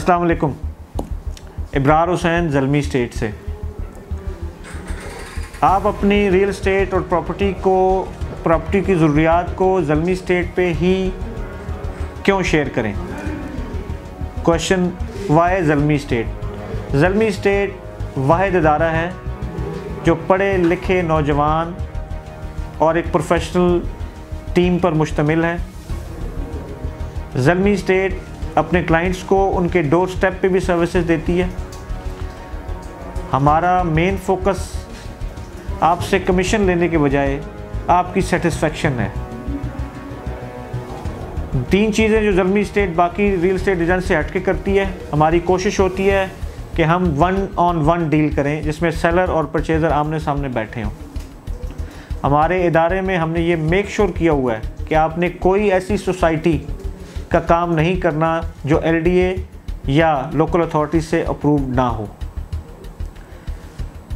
अस्सलाम वालेकुम। इब्रार हुसैन, जलमी स्टेट से। आप अपनी रियल स्टेट और प्रॉपर्टी को प्रॉपर्टी की ज़रूरियात को जलमी स्टेट पे ही क्यों शेयर करें? Question why Zalmi estate? Zalmi estate वाद अदारा है, जो पढ़े लिखे नौजवान और एक प्रोफेशनल टीम पर मुश्तमिल है। जलमी स्टेट अपने क्लाइंट्स को उनके डोर स्टेप पे भी सर्विसेज़ देती है। हमारा मेन फोकस आपसे कमीशन लेने के बजाय आपकी सेटिस्फेक्शन है। तीन चीज़ें जो जलमी स्टेट बाकी रियल स्टेट डिज़ाइन से हटके करती है, हमारी कोशिश होती है कि हम वन ऑन वन डील करें, जिसमें सेलर और परचेज़र आमने सामने बैठे हों। हमारे इदारे में हमने ये मेक श्योर किया हुआ है कि आपने कोई ऐसी सोसाइटी का काम नहीं करना जो एलडीए या लोकल अथॉरिटी से अप्रूव ना हो।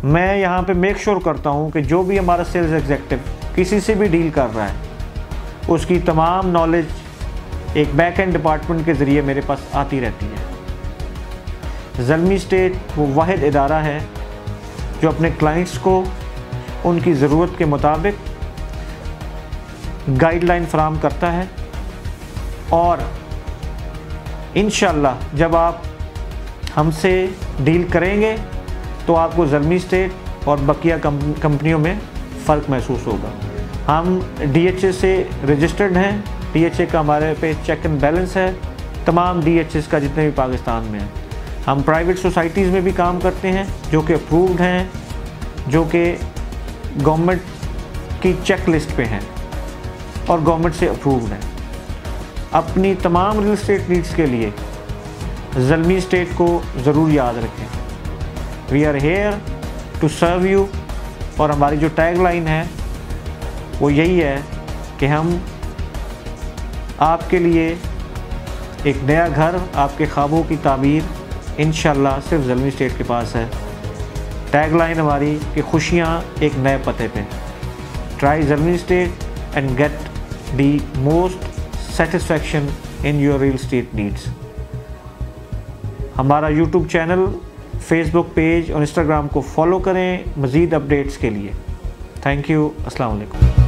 मैं यहाँ पे मेक श्योर sure करता हूँ कि जो भी हमारा सेल्स एग्जेक्टिव किसी से भी डील कर रहा है, उसकी तमाम नॉलेज एक बैक एंड डिपार्टमेंट के ज़रिए मेरे पास आती रहती है। जलमी स्टेट वो वाद इदारा है जो अपने क्लाइंट्स को उनकी ज़रूरत के मुताबिक गाइडलाइन फ्राहम करता है। और इन जब आप हमसे डील करेंगे तो आपको जलमी स्टेट और बकिया कंपनियों में फ़र्क महसूस होगा। हम डी से रजिस्टर्ड हैं। डी का हमारे पे चेक एंड बैलेंस है। तमाम डी का जितने भी पाकिस्तान में हैं। हम प्राइवेट सोसाइटीज़ में भी काम करते हैं, जो कि अप्रूव्ड हैं, जो कि गवर्नमेंट की चेक लिस्ट पे हैं और गवर्नमेंट से अप्रूव्ड हैं। अपनी तमाम रियल स्टेट नीड्स के लिए जलमी स्टेट को ज़रूर याद रखें। We are here to serve you और हमारी जो टैग लाइन है, वो यही है कि हम आपके लिए एक नया घर आपके ख्वाबों की तामीर इन सिर्फ़ जलमी स्टेट के पास है। टैग लाइन हमारी कि खुशियाँ एक नए पते पे। Try Zalmi state and get the most satisfaction in your real state needs हमारा यूट्यूब चैनल फेसबुक पेज और इंस्टाग्राम को फॉलो करें मज़ीद अपडेट्स के लिए. थैंक यू अस्सलाम वालेकुम